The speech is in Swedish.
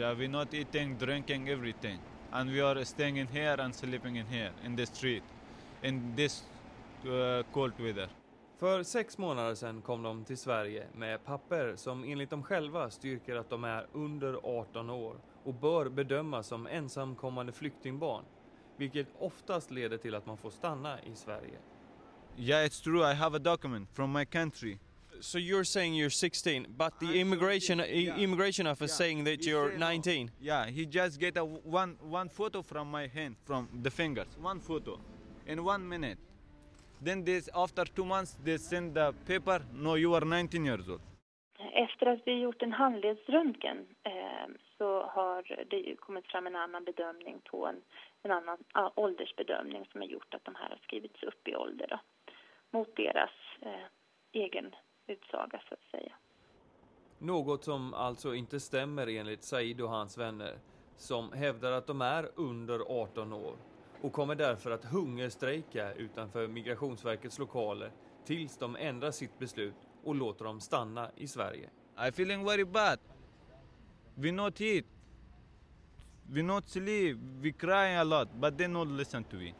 Yeah, we're not eating, drinking, everything. And we are staying in here and sleeping in here, in the street, in this uh, cold weather. För sex månader sedan kom de till Sverige med papper som enligt dem själva styrker att de är under 18 år och bör bedömas som ensamkommande flyktingbarn, vilket oftast leder till att man får stanna i Sverige. Yeah, it's true. I have a document from my country. So you're saying you're 16, but the immigration i- immigration office saying that He you're say no. 19. Yeah, he just get a one one photo from my hand, from the fingers, one photo, in one minute. Then this after two months they send the paper. No, you are 19 years old. Efter att vi gjort en handledsröntgen eh, så har det kommit fram en annan bedömning på en, en annan ah, åldersbedömning som har gjort att de här har skrivits upp i ålder då, mot deras eh, egen utsaga så att säga. Något som alltså inte stämmer enligt Said och hans vänner, som hävdar att de är under 18 år och kommer därför att hungerstrejka utanför Migrationsverkets lokaler tills de ändrar sitt beslut och låter dem stanna i Sverige. I feeling very bad. We not eat. We not sleep. We cry a lot, but they not listen to me.